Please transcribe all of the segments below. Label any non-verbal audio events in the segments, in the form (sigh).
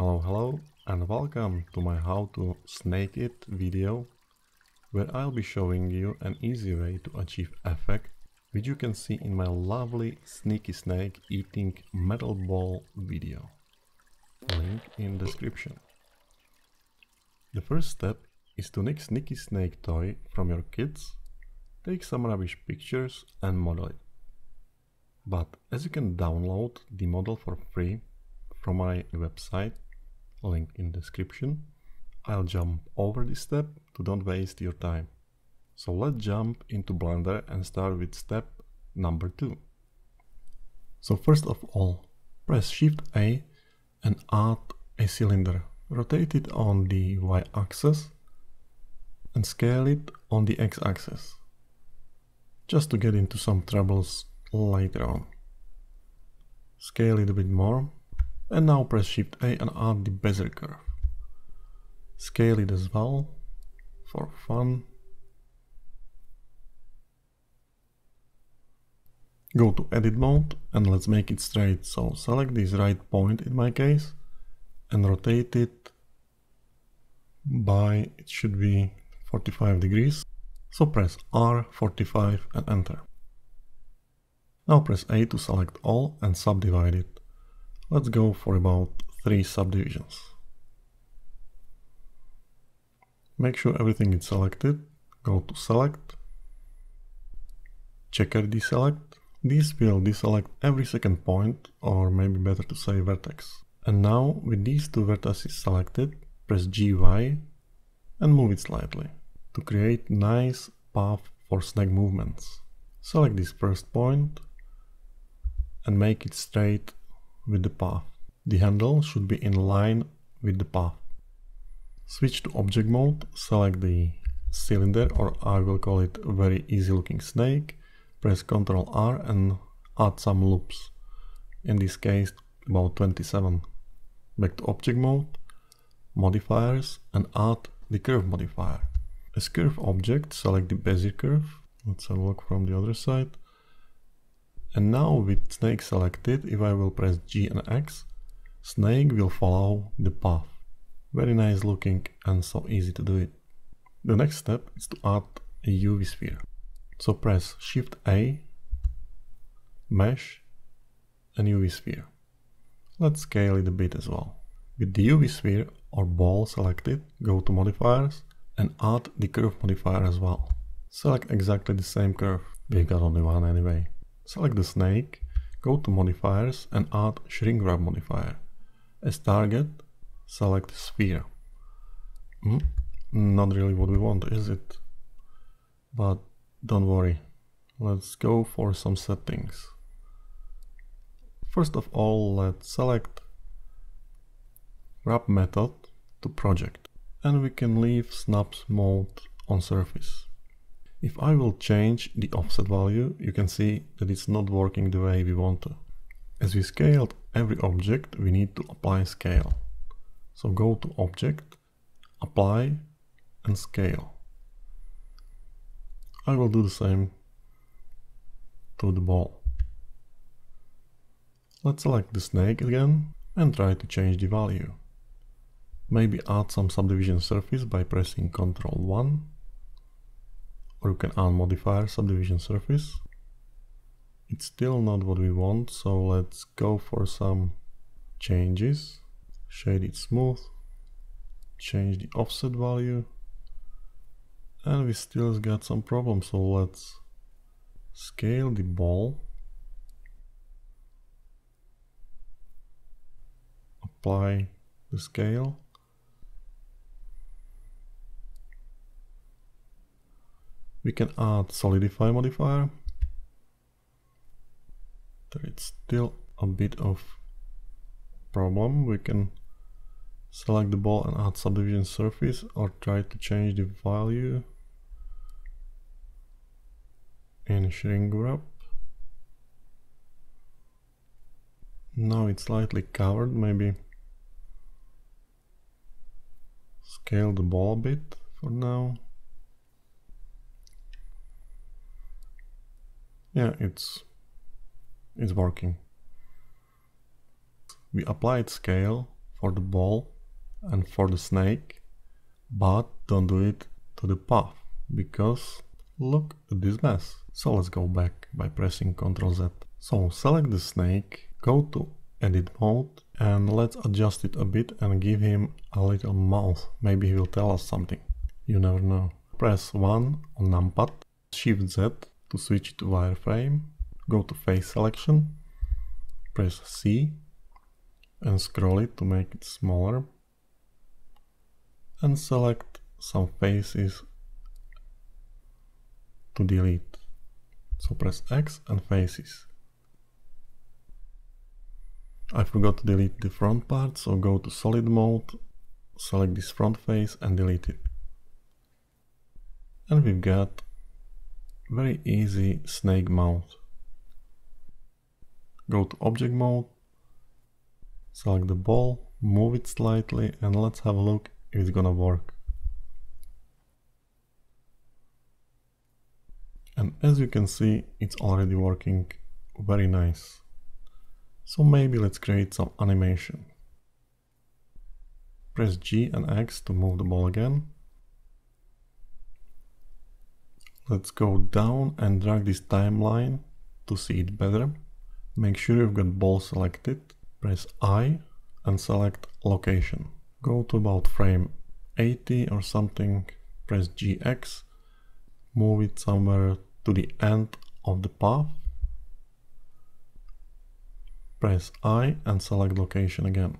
Hello, hello, and welcome to my how to snake it video, where I'll be showing you an easy way to achieve effect, which you can see in my lovely sneaky snake eating metal ball video. Link in description. The first step is to nick sneaky snake toy from your kids, take some rubbish pictures and model it. But as you can download the model for free from my website, link in description, I'll jump over this step to don't waste your time. So let's jump into Blender and start with step number 2. So first of all, press Shift A and add a cylinder. Rotate it on the y-axis and scale it on the x-axis. Just to get into some troubles later on. Scale it a bit more and now press Shift A and add the bezier curve. Scale it as well for fun. Go to edit mode and let's make it straight. So select this right point in my case and rotate it by, it should be 45 degrees. So press R45 and enter. Now press A to select all and subdivide it. Let's go for about 3 subdivisions. Make sure everything is selected. Go to select. Checker deselect. This will deselect every second point or maybe better to say vertex. And now with these two vertices selected, press GY and move it slightly to create nice path for snake movements. Select this first point and make it straight with the path. The handle should be in line with the path. Switch to object mode, select the cylinder or I will call it very easy looking snake, press Ctrl R and add some loops, in this case about 27. Back to object mode, modifiers and add the curve modifier. As curve object, select the Bezier curve, let's have a look from the other side, and now with snake selected, if I will press G and X, snake will follow the path. Very nice looking and so easy to do it. The next step is to add a UV sphere. So press Shift A, Mesh and UV sphere. Let's scale it a bit as well. With the UV sphere or ball selected, go to modifiers and add the curve modifier as well. Select exactly the same curve, we got only one anyway. Select the snake, go to modifiers and add shrink wrap modifier. As target, select sphere. Mm, not really what we want, is it? But don't worry, let's go for some settings. First of all, let's select wrap method to project and we can leave snaps mode on surface. If I will change the offset value, you can see that it's not working the way we want to. As we scaled every object, we need to apply scale. So go to Object, Apply and Scale. I will do the same to the ball. Let's select the snake again and try to change the value. Maybe add some subdivision surface by pressing Ctrl 1 or you can add modifier subdivision surface. It's still not what we want, so let's go for some changes. Shade it smooth, change the offset value, and we still got some problems, so let's scale the ball, apply the scale, we can add solidify modifier. There is still a bit of problem. We can select the ball and add subdivision surface or try to change the value in shrink wrap. Now it's slightly covered. Maybe scale the ball a bit for now yeah it's it's working we applied scale for the ball and for the snake, but don't do it to the path because look at this mess. So let's go back by pressing Ctrl Z. So select the snake, go to edit mode and let's adjust it a bit and give him a little mouth. Maybe he will tell us something. You never know. Press 1 on numpad, Shift Z to switch to wireframe, go to face selection, press C and scroll it to make it smaller and select some faces to delete. So press X and faces. I forgot to delete the front part, so go to solid mode, select this front face and delete it. And we've got very easy snake mouth. Go to object mode, select the ball, move it slightly and let's have a look if it's gonna work. And as you can see, it's already working very nice. So maybe let's create some animation. Press G and X to move the ball again. Let's go down and drag this timeline to see it better. Make sure you've got ball selected. Press I and select location. Go to about frame 80 or something, press GX, move it somewhere to the end of the path Press I and select location again.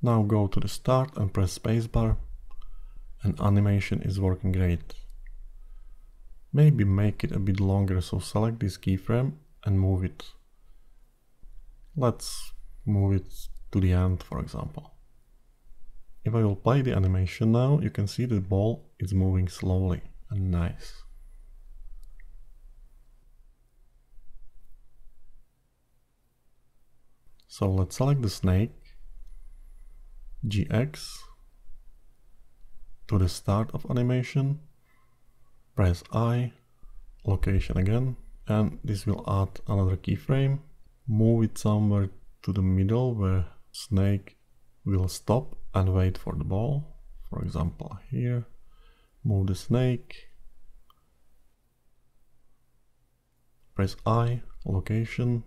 Now go to the start and press spacebar and animation is working great. Maybe make it a bit longer so select this keyframe and move it. Let's move it to the end for example. If I will play the animation now you can see the ball is moving slowly and nice. So let's select the snake, GX, to the start of animation, press I, location again, and this will add another keyframe, move it somewhere to the middle where snake will stop and wait for the ball, for example here, move the snake, press I, location,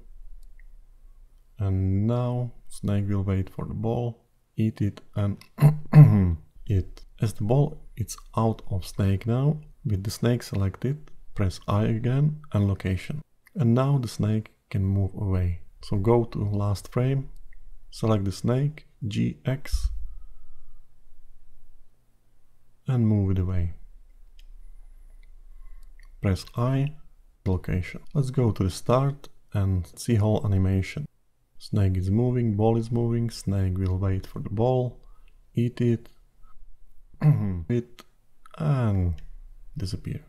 and now snake will wait for the ball, eat it and (coughs) eat. As the ball is out of snake now, with the snake selected, press I again and location. And now the snake can move away. So go to last frame, select the snake, GX, and move it away. Press I, location. Let's go to the start and see whole animation. Snake is moving, ball is moving, snake will wait for the ball, eat it, (clears throat) it and disappear.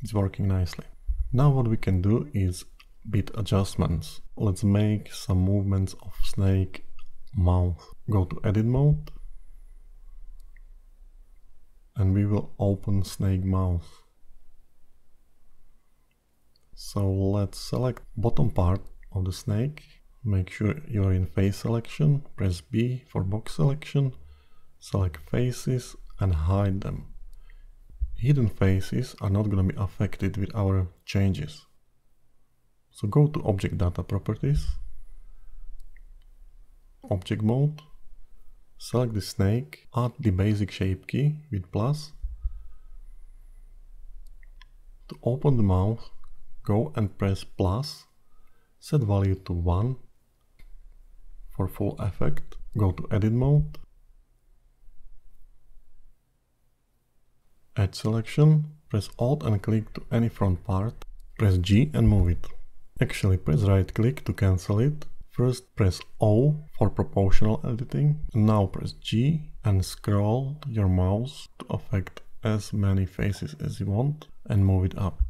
It's working nicely. Now what we can do is bit adjustments. Let's make some movements of snake mouth. Go to edit mode and we will open snake mouth. So let's select bottom part of the snake Make sure you're in face selection, press B for box selection, select faces and hide them. Hidden faces are not going to be affected with our changes. So go to Object Data Properties, Object Mode, select the snake, add the basic shape key with plus. To open the mouth, go and press plus, set value to 1 for full effect, go to edit mode, add selection, press alt and click to any front part, press G and move it. Actually press right click to cancel it, first press O for proportional editing, now press G and scroll your mouse to affect as many faces as you want and move it up.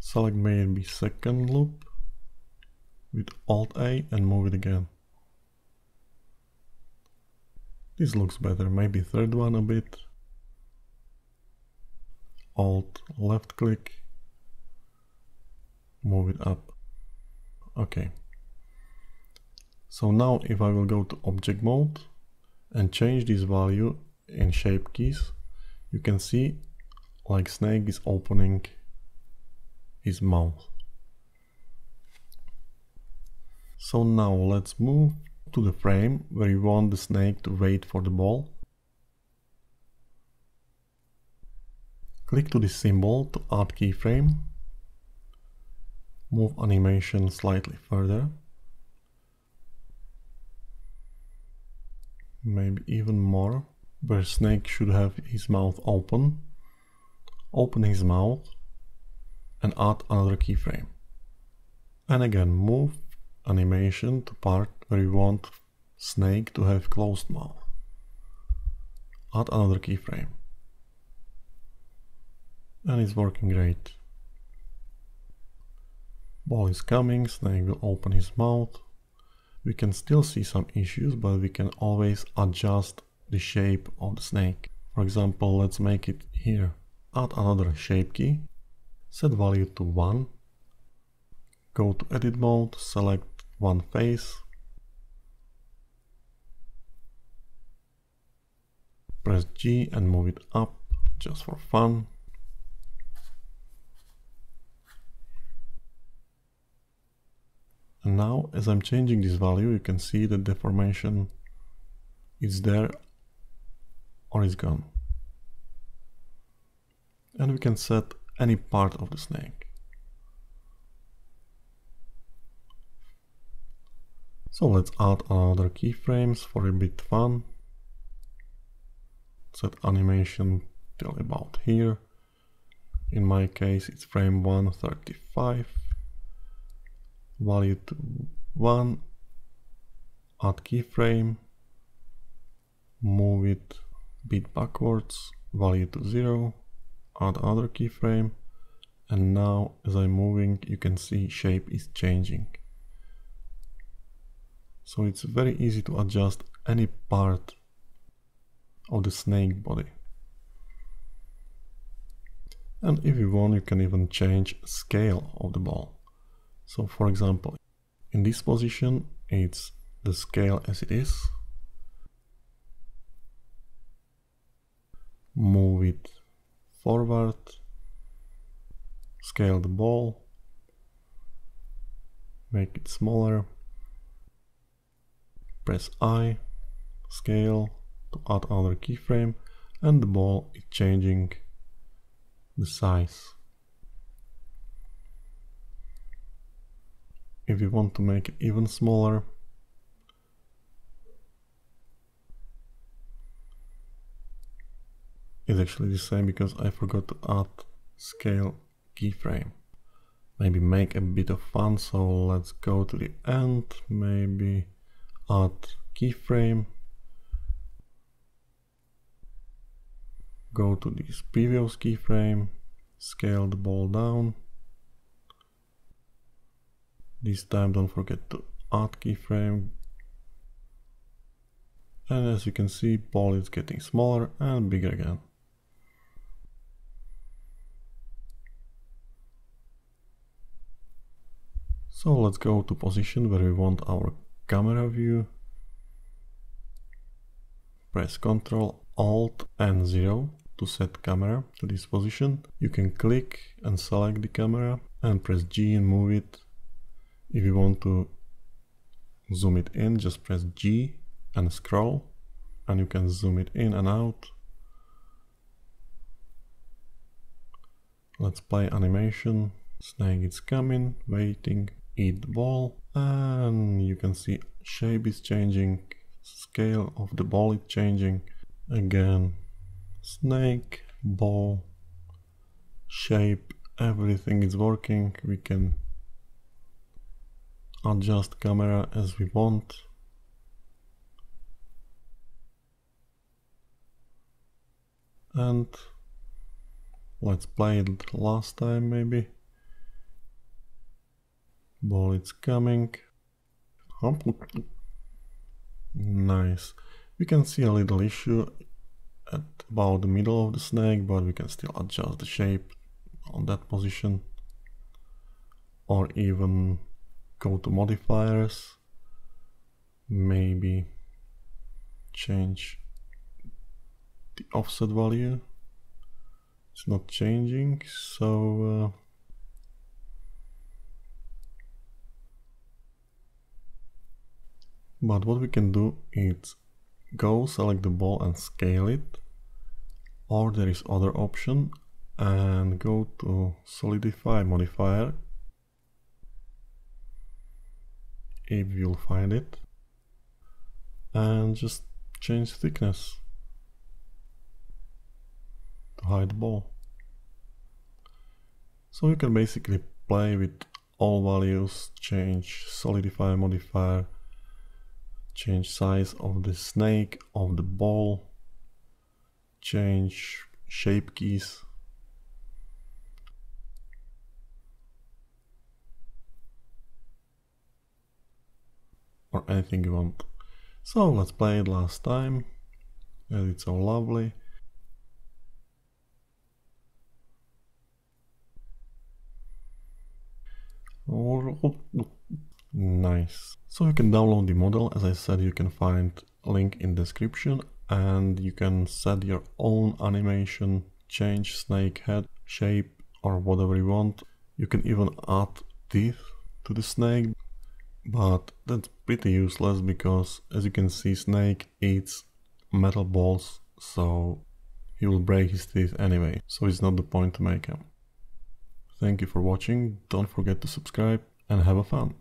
Select maybe second loop with Alt A and move it again. This looks better, maybe third one a bit. Alt left click, move it up. Okay. So now if I will go to object mode and change this value in shape keys, you can see like snake is opening his mouth. So now let's move to the frame where you want the snake to wait for the ball. Click to this symbol to add keyframe. Move animation slightly further. Maybe even more, where snake should have his mouth open. Open his mouth and add another keyframe. And again move animation to part where you want snake to have closed mouth. Add another keyframe. And it's working great. Ball is coming, snake will open his mouth. We can still see some issues, but we can always adjust the shape of the snake. For example, let's make it here. Add another shape key, set value to 1, go to edit mode, select one face. Press G and move it up just for fun. And now as I'm changing this value you can see that the deformation is there or is gone. And we can set any part of the snake. So let's add other keyframes for a bit fun. Set animation till about here. In my case it's frame 135. Value to 1. Add keyframe. Move it bit backwards. Value to 0. Add other keyframe. And now as I'm moving you can see shape is changing so it's very easy to adjust any part of the snake body. And if you want, you can even change scale of the ball. So for example, in this position, it's the scale as it is. Move it forward, scale the ball, make it smaller, press I, scale to add another keyframe and the ball is changing the size. If you want to make it even smaller, it's actually the same because I forgot to add scale keyframe. Maybe make a bit of fun, so let's go to the end, maybe add keyframe. Go to this previous keyframe scale the ball down this time don't forget to add keyframe and as you can see ball is getting smaller and bigger again so let's go to position where we want our camera view. Press Ctrl Alt and 0 to set camera to this position. You can click and select the camera and press G and move it. If you want to zoom it in, just press G and scroll and you can zoom it in and out. Let's play animation. Snake is coming, waiting, eat the ball and you can see shape is changing scale of the ball is changing again snake ball shape everything is working we can adjust camera as we want and let's play it last time maybe Ball it's coming. Nice. We can see a little issue at about the middle of the snake, but we can still adjust the shape on that position. Or even go to modifiers. maybe change the offset value it's not changing so uh, but what we can do is go select the ball and scale it or there is other option and go to solidify modifier if you'll find it. And just change thickness. To hide the ball. So you can basically play with all values change solidify modifier change size of the snake of the ball change shape keys or anything you want so let's play it last time and it's so lovely Nice. So you can download the model. As I said, you can find link in description and you can set your own animation, change snake head shape or whatever you want. You can even add teeth to the snake, but that's pretty useless because as you can see snake eats metal balls, so he will break his teeth anyway, so it's not the point to make him. Thank you for watching, don't forget to subscribe and have a fun!